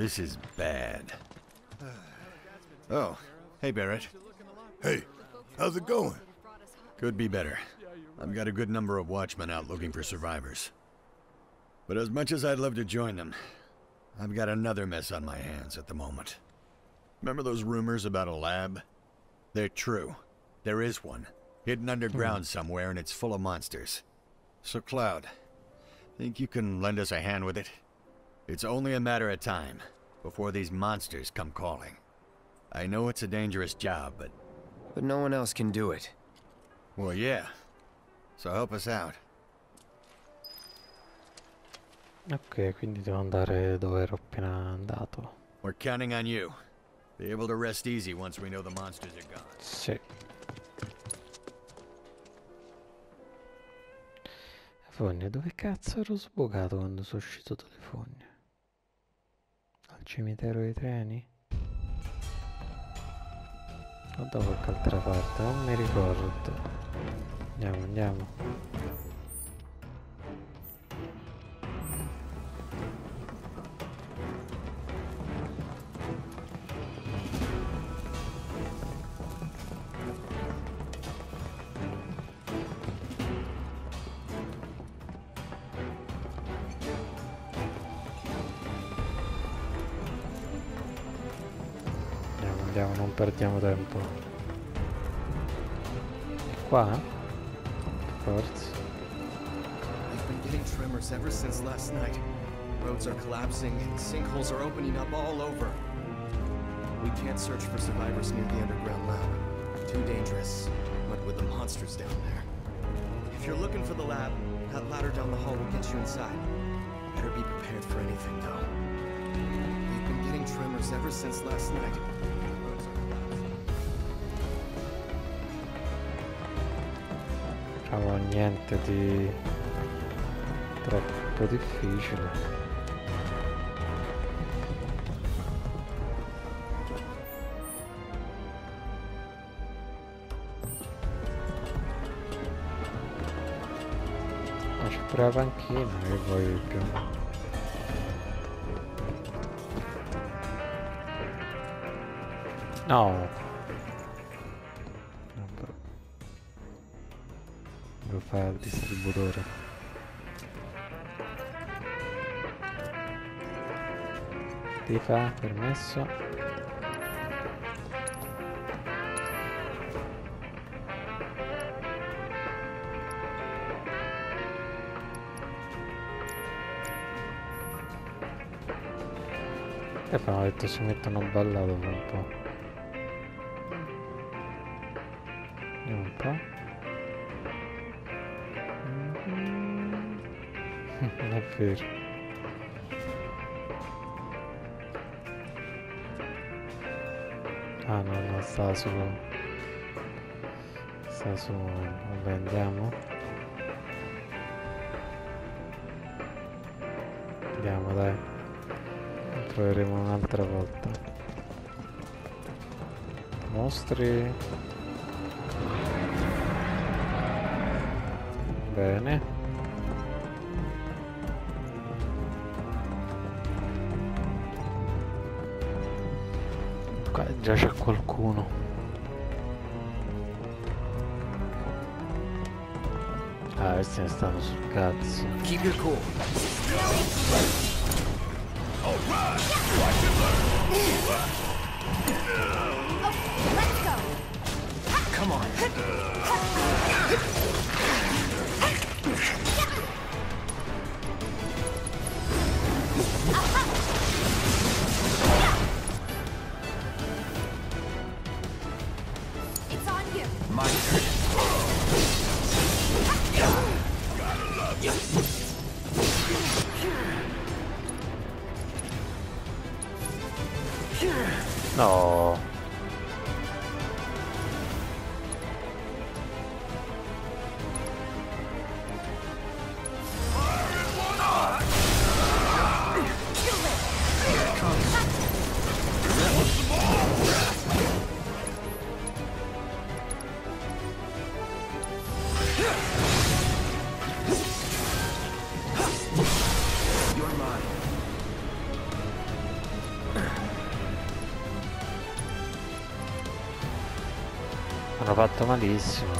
This is bad. Oh, hey Barrett. Hey, how's it going? Could be better. I've got a good number of watchmen out looking for survivors. But as much as I'd love to join them, I've got another mess on my hands at the moment. Remember those rumors about a lab? They're true. There is one. Hidden underground hmm. somewhere, and it's full of monsters. So, Cloud, think you can lend us a hand with it? It's only a matter of time before these monsters come calling. I know it's a dangerous job, but... But no one else can do it. Well, yeah. So help us out. Ok, quindi devo andare dove ero appena andato. We're counting on you. Be able to rest easy once we know the monsters are gone. Sì. Fogne, dove cazzo ero sbucato quando sono uscito dalle fogne? Al cimitero dei treni? O da qualche altra parte? Non mi ricordo. Andiamo, andiamo. Perdiamo tempo. Qua? Eh? Forza. We've been getting tremors ever since last night. Roads are collapsing and sinkholes are opening up all over. We can't search for survivors near the underground lab. Too dangerous. What with the monsters down there? If you're looking for the lab, that ladder down the hall will get you inside. Better be prepared for anything, though. We've been getting tremors ever since last night. Diciamo niente di troppo difficile. Ma c'è pure la panchina che vuoi più. No. Fare il distributore. Ti fa permesso? E poi detto si mettono a ballare dopo un po'. Vero. Ah no, no, sta su... Sta su... Vabbè, andiamo. Andiamo, dai. Lo troveremo un'altra volta. Mostri. Bene. Già c'è qualcuno. Ah, questi ne stanno sul cazzo. Keep your cool. Let's go. Come on. No. malíssimo.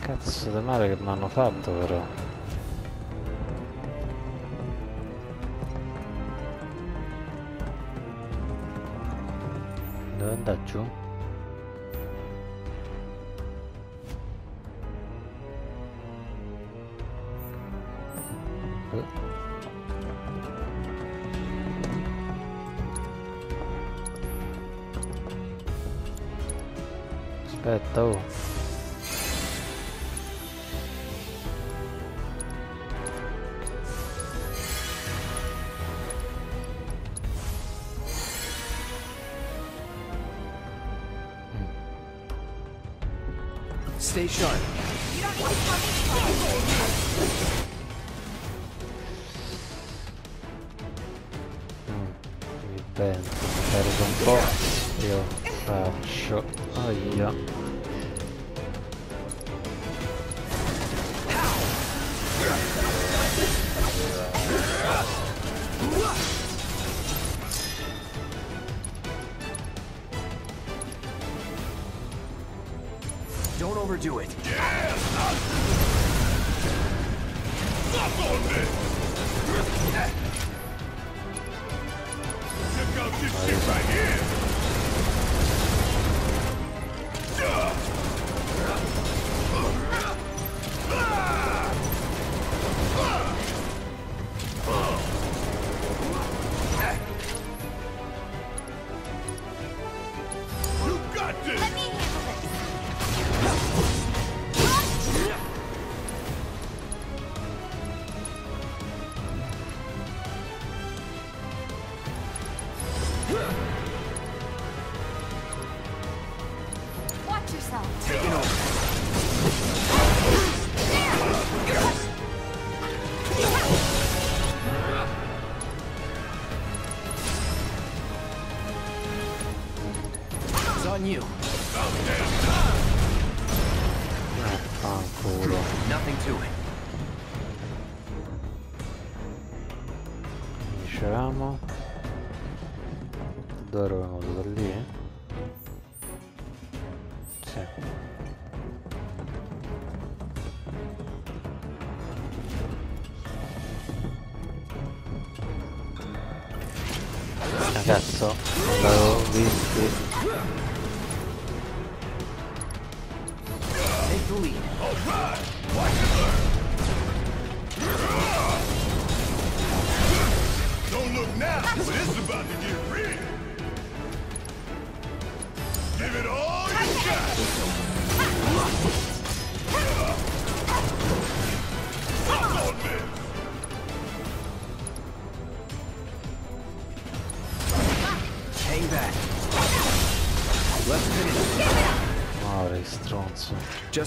Cazzo di male che mi hanno fatto però. Dove andare giù? Eh. Aspetta, oh.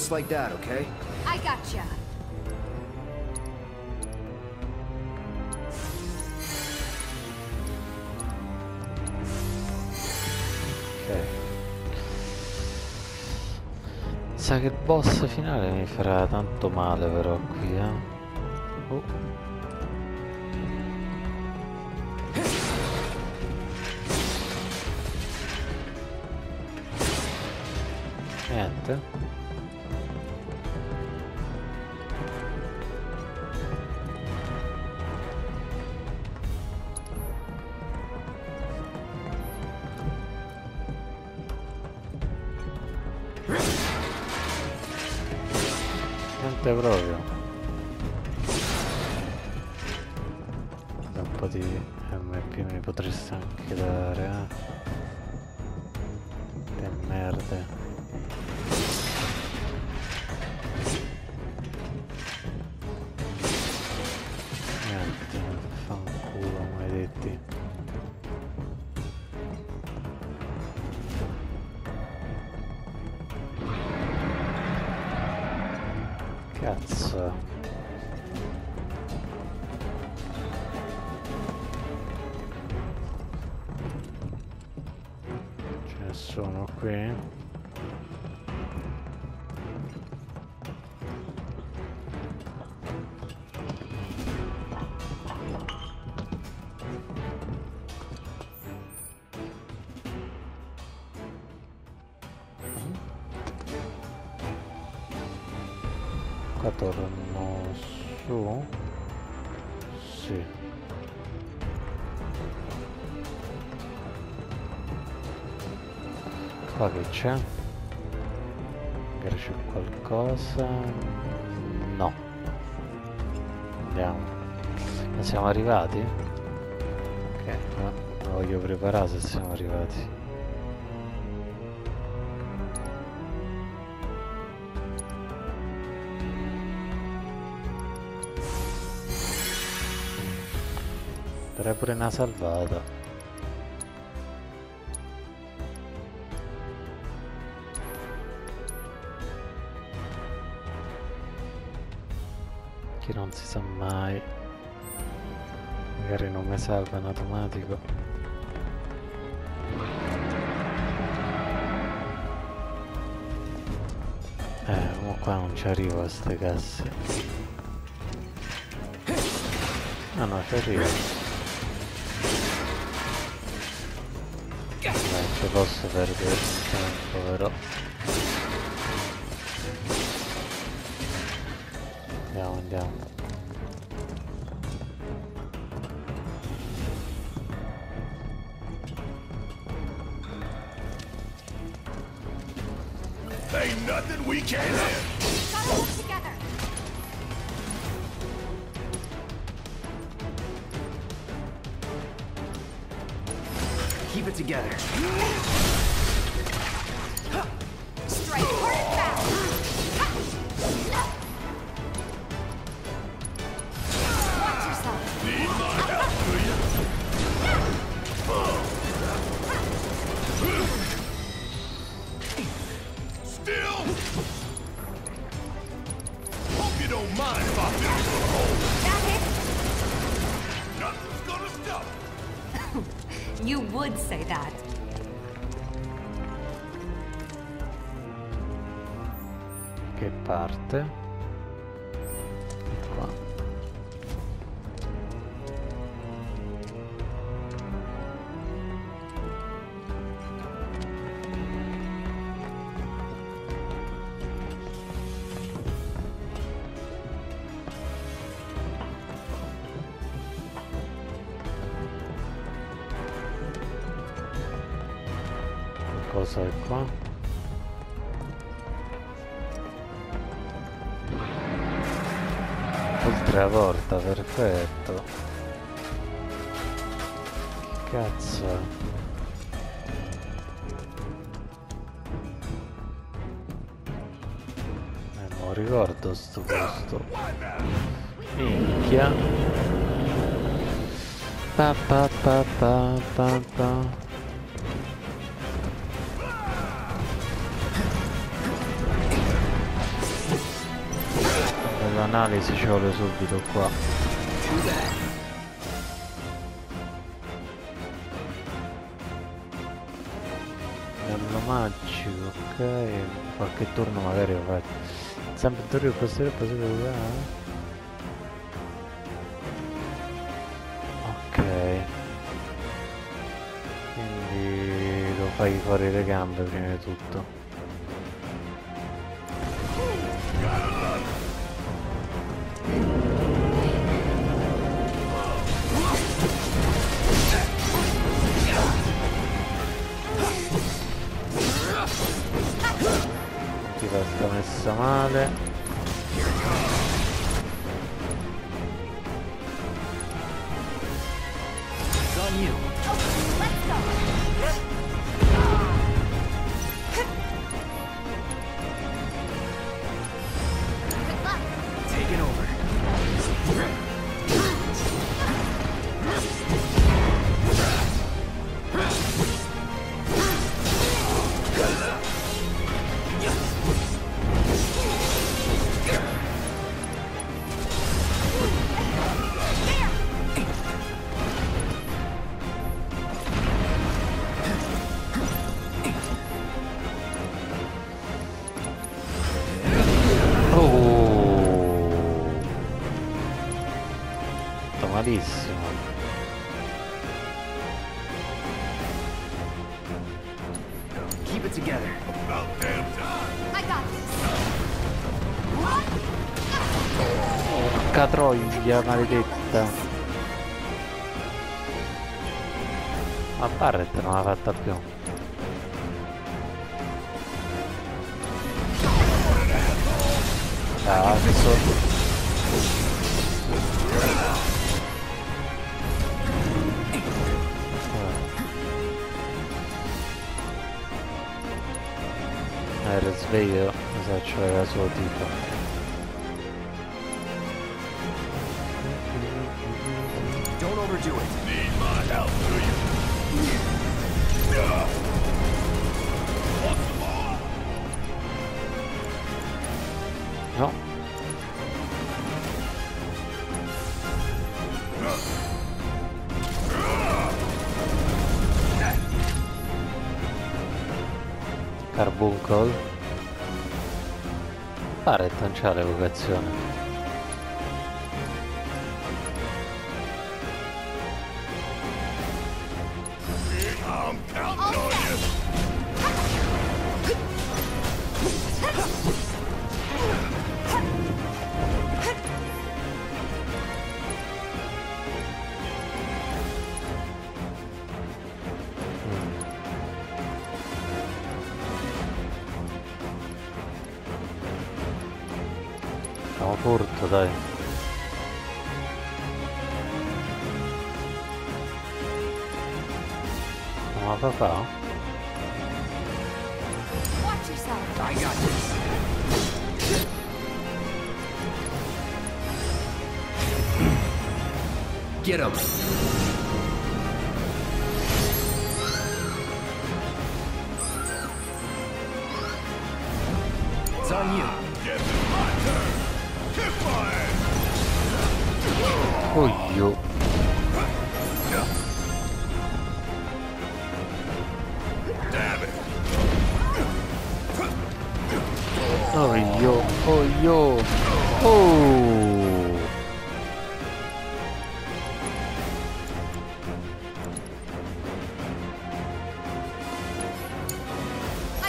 just like that, okay? I gotcha. Sa che il boss finale mi farà tanto male però. Niente proprio. Da un po' di MP me ne potresti anche dare, eh. Che merde. Che c'è? Magari c'è qualcosa. No. Andiamo. Ma siamo arrivati? Ok, ma lo voglio preparare se siamo arrivati. Darei pure una salvata. Si sa mai. Magari non mi salva in automatico. Eh, ma qua non ci arrivo a queste casse. Ah no, ci arrivo. Dai, ci posso perdere il tempo però. Andiamo, andiamo. Ain't nothing we can't handle. Cosa è qua? Oltre porta, perfetto. Che cazzo? Eh, non ricordo sto posto. Minchia. Pa pa pa pa pa pa. L'analisi ci vuole subito qua. Livello magico, ok. Qualche turno magari lo faccio. Sempre posteriore possibilità. Ok. Quindi lo fai fuori le gambe prima di tutto. there. Porca troia maledetta. Ma Barret non l'ha fatta più. Ah, Cazzo Eh, risveglio, cosa c'era il suo tipo? do it. Need my help, do you? No. Carbuncle. Pare tanciare vocazione. rồi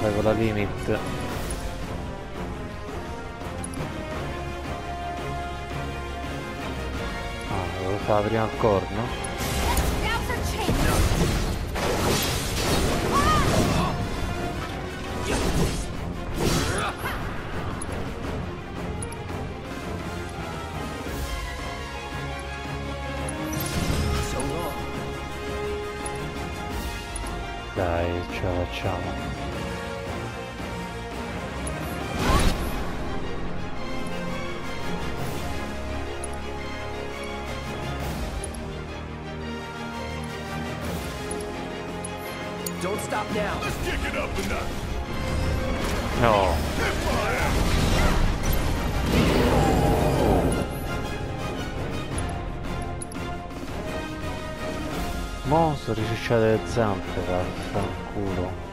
Prego la limit. Ah, devo fare prima il corno? posso risucciare le zampe, vaffanculo.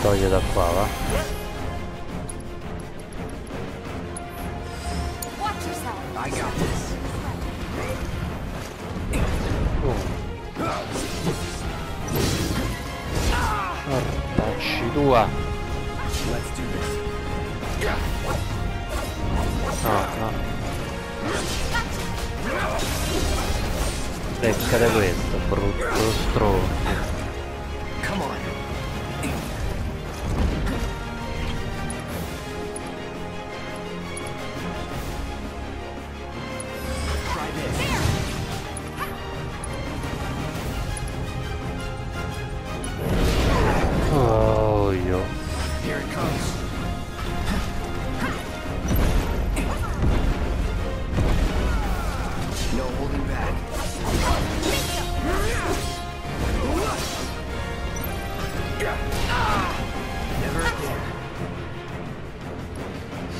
Toglie da qua, va?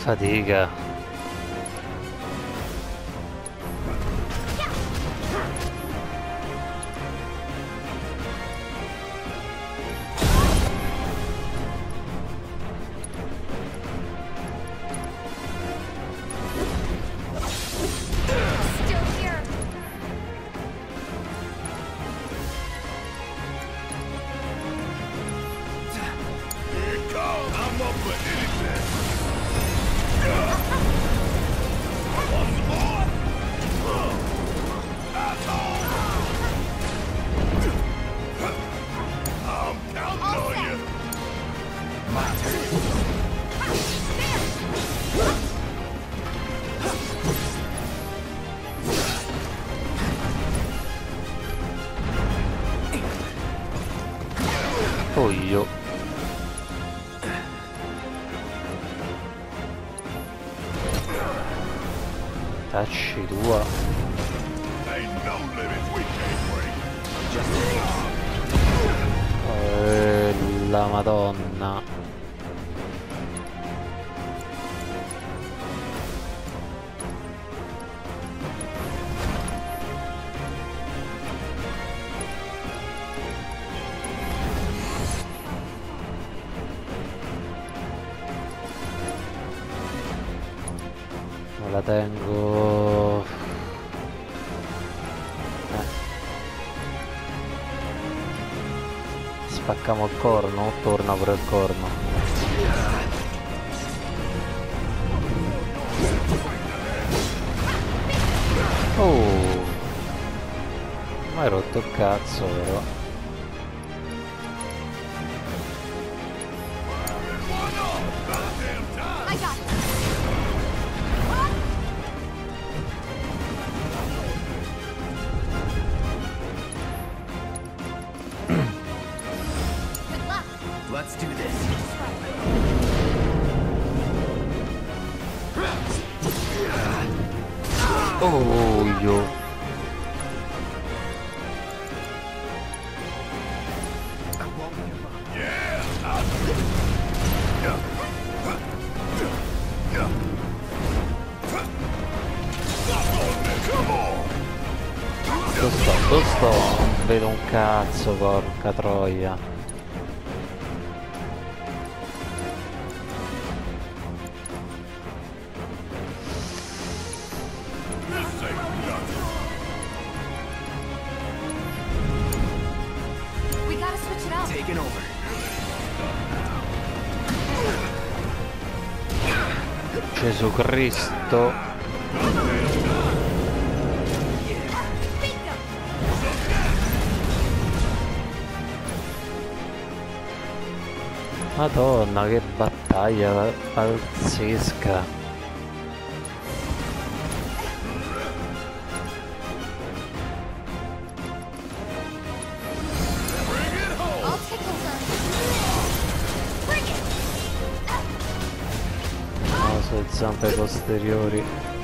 fadiga. loro. Eh, la madonna. abbiamo il corno? Torna pure il corno. Oh! Ma hai rotto il cazzo però. Oh io. Lo sto, sto, non vedo un cazzo, porca troia. fatto Madonna che battaglia pazzesca. le zampe posteriori.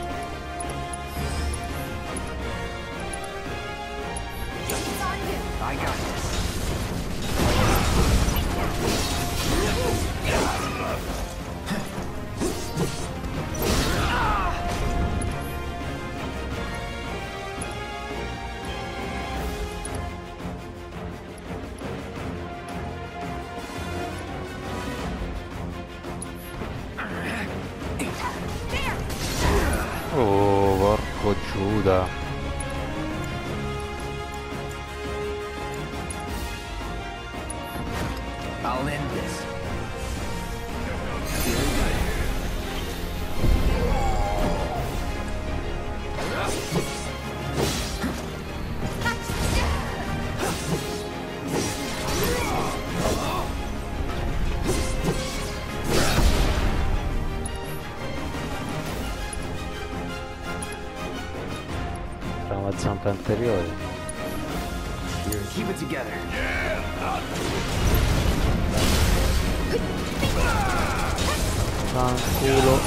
Fanculo.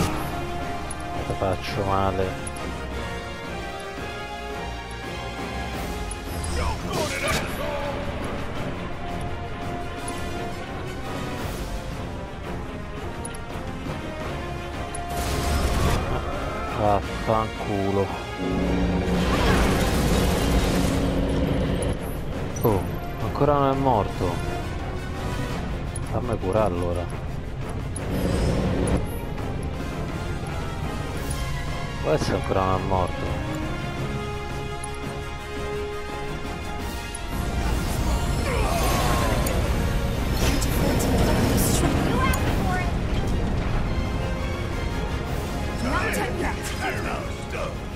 Te faccio male. Vaffanculo. Oh, ancora non è morto. Fammi pure allora. Essere ancora non è morto.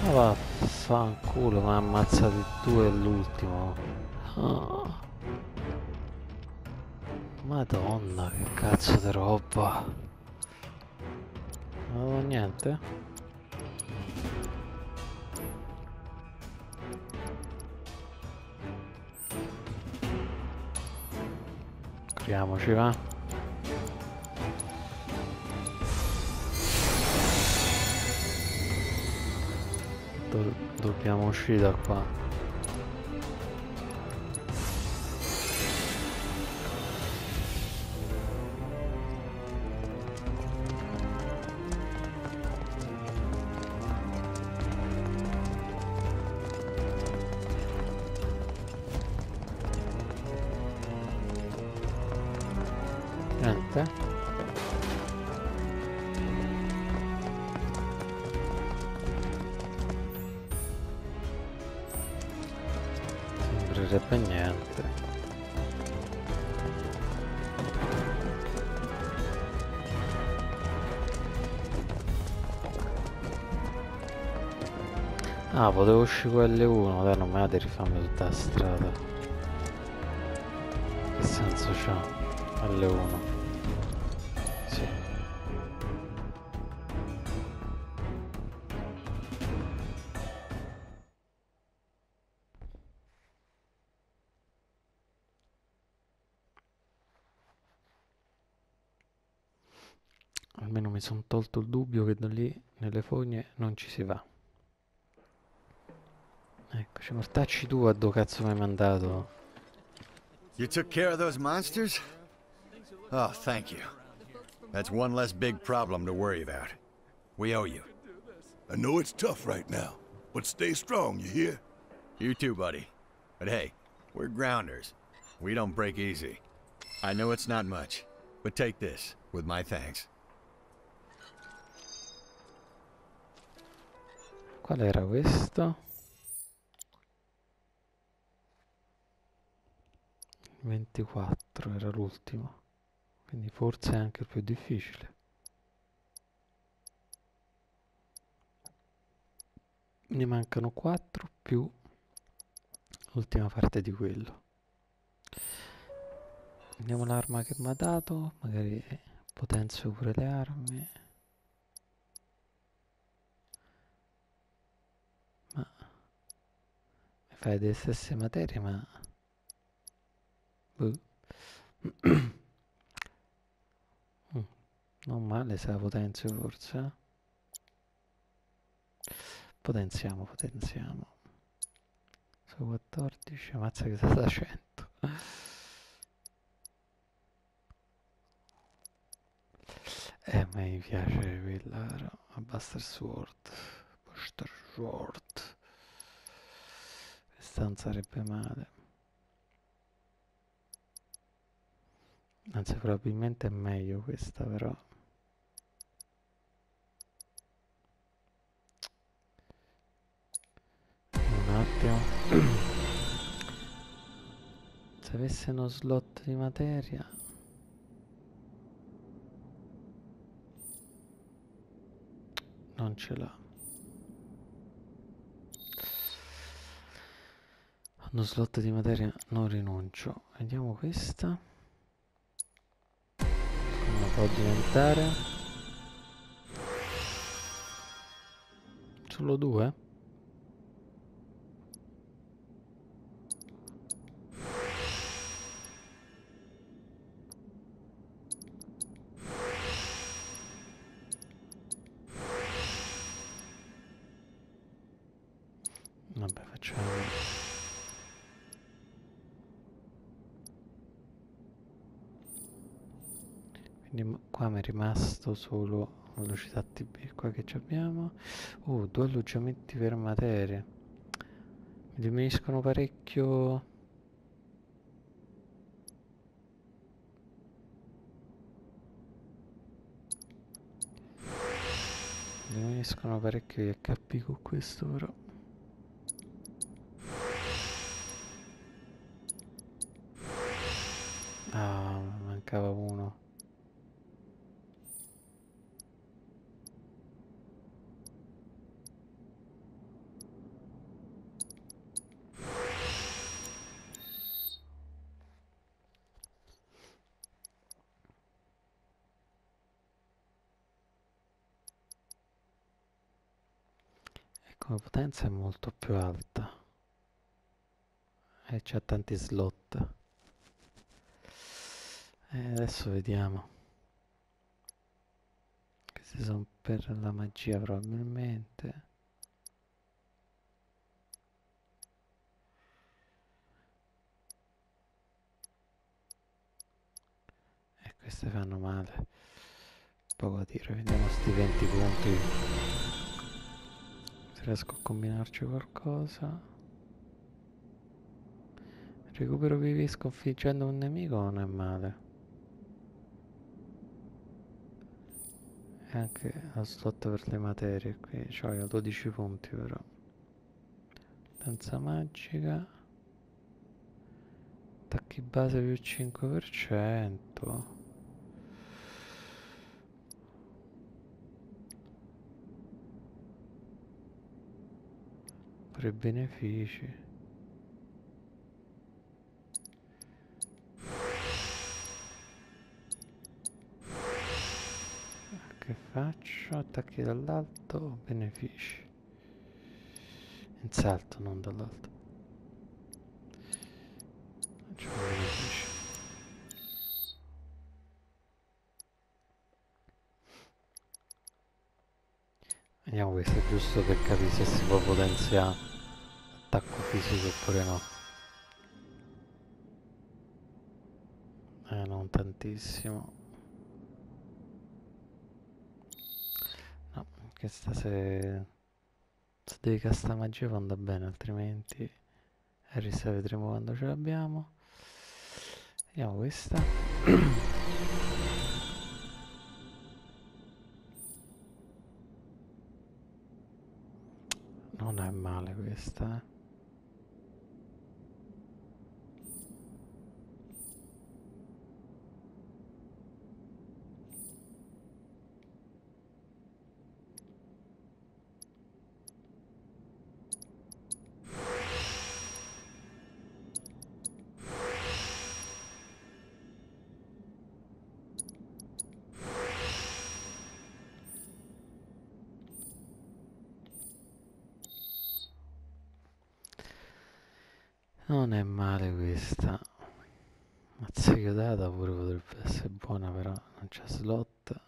Ma vaffanculo, ma ammazzati tu e l'ultimo. Ah. Madonna, che cazzo di roba. Non avevo niente? Curiamoci, va? Do- dobbiamo uscire da qua. Uscire con L1, dai non me la devi rifammi tutta la strada. Che senso c'ha? L1. Sì. Almeno mi sono tolto il dubbio che da lì nelle fogne non ci si va. Eccoci, mortacci tu a dove cazzo mi hai mandato? You took care of those monsters? Oh, thank you. That's one less big problem to worry about. We owe you. I know it's tough right now, but stay strong, you hear? You too, buddy. But hey, we're grounders. We don't break easy. I know it's not much, but take this with my thanks. Qual era questo? 24 era l'ultimo, quindi forse è anche più difficile. Ne mancano 4 più l'ultima parte di quello. Vediamo l'arma che mi ha dato, magari potenzio pure le armi. Ma mi fai delle stesse materie, ma boh. Non male se la potenzio forse. eh. Potenziamo, potenziamo. Su 14, ammazza che sta da 100. Eh, ma mi piace quella, però. Buster Sword. Buster Sword. Questa non sarebbe male. Anzi, probabilmente è meglio questa, però. attimo. Se avesse uno slot di materia... Non ce l'ha. Uno slot di materia non rinuncio. Vediamo questa. Può diventare? Solo due? Rimasto solo velocità TB, qua che abbiamo. Uh, due alloggiamenti per materie. Mi diminuiscono parecchio. Mi diminuiscono parecchio gli HP con questo però. Ah, mancava uno. Come potenza è molto più alta. E c'ha tanti slot. E adesso vediamo. Questi sono per la magia probabilmente. E queste fanno male. Poco a dire, vediamo sti 20 punti. Se riesco a combinarci qualcosa. Recupero vivi sconfiggendo un nemico non è male. E anche la slot per le materie qui, c'ho 12 punti però. Danza magica. Attacchi base più 5%. Pure benefici. Che faccio? Attacchi dall'alto benefici? In salto, non dall'alto. Facciamo benefici. Vediamo questo è giusto per capire se si può potenziare attacco fisico oppure no. Eh, non tantissimo. No, questa se... se devi castare magia va andare bene, altrimenti Harris vedremo quando ce l'abbiamo. Vediamo questa. questa, Non è male questa. Mazzica data pure potrebbe essere buona, però non c'è slot.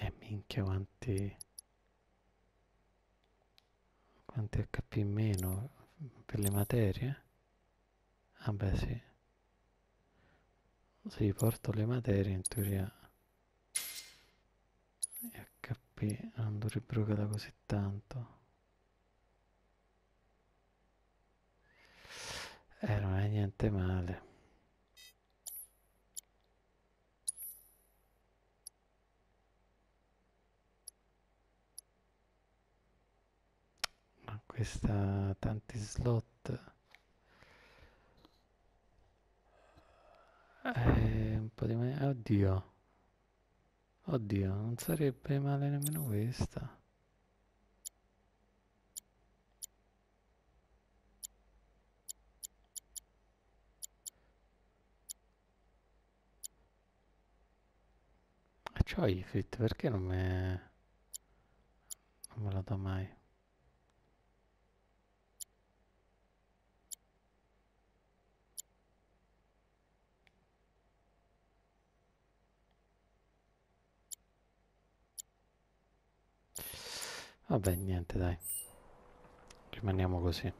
E minchia quanti... Quanti HP in meno per le materie? Ah beh sì. Se gli porto le materie in teoria HP non dovrebbero cadere così tanto. Eh, non è niente male. Ma questa tanti slot. Eh, me. Oddio. Oddio, non sarebbe male nemmeno questa. C'ho Ifrit, perché non me... non me lo dà mai? Vabbè, niente, dai. Rimaniamo così.